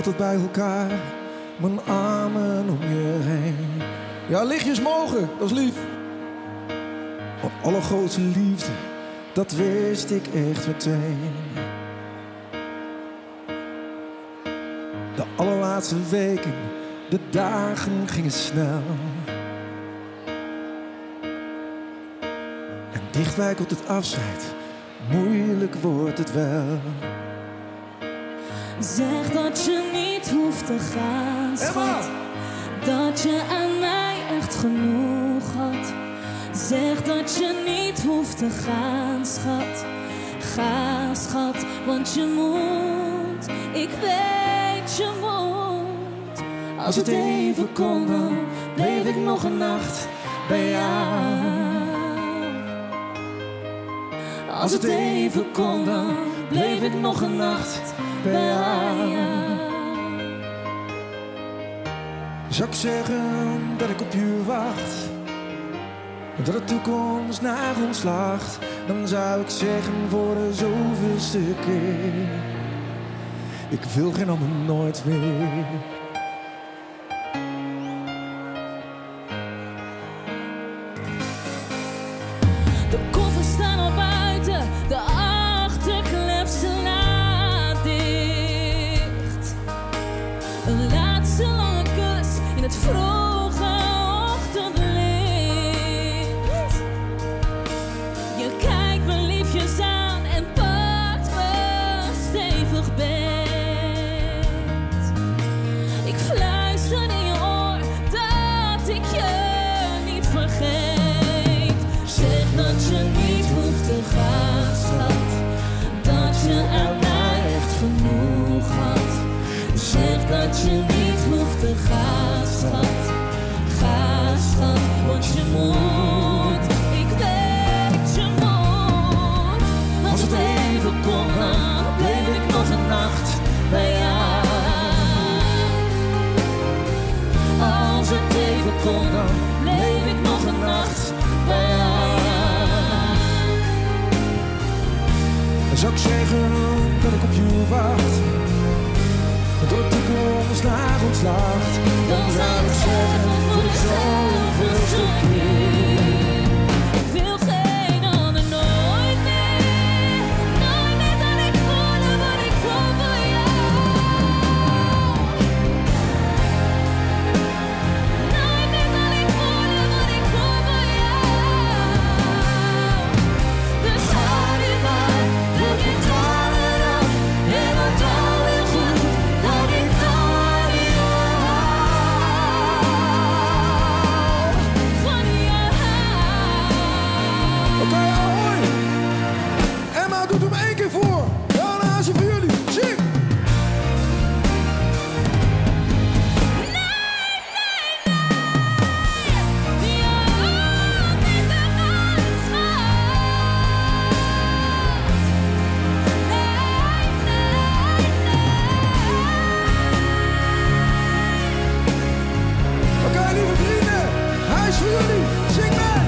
Altijd bij elkaar, mijn armen om je heen. Ja, lichtjes mogen, dat is lief. Want allergrootste liefde, dat wist ik echt meteen. De allerlaatste weken, de dagen gingen snel. En dichtbij komt het afscheid, moeilijk wordt het wel. Zeg dat je niet hoeft te gaan, schat. Dat je aan mij echt genoeg had. Zeg dat je niet hoeft te gaan, schat. Ga, schat, want je moet. Ik weet je moet. Als het even kon, dan bleef ik nog een nacht bij jou. Als het even kon, dan bleef ik nog een nacht Zou ik zeggen dat ik op je wacht? Dat de toekomst naar ons lacht? Dan zou ik zeggen voor de zoveelste keer. Ik wil geen ander nooit meer. Het vroege ochtendlicht. Je kijkt me liefjes aan en pakt me stevig beet. Ik fluister in je oor dat ik je niet vergeet. Zeg dat je niet hoeft te gaan, schat. Dat je aan mij echt genoeg had. Zeg dat je niet hoeft te gaan, ga schat, want je moet. Ik weet je moet. Als het even kon, dan bleef ik nog een nacht bij jou. Als het even kon, dan bleef ik nog een nacht bij jou. Zou ik zeggen dat ik op je wacht tot de komen, naar ons truly sing back.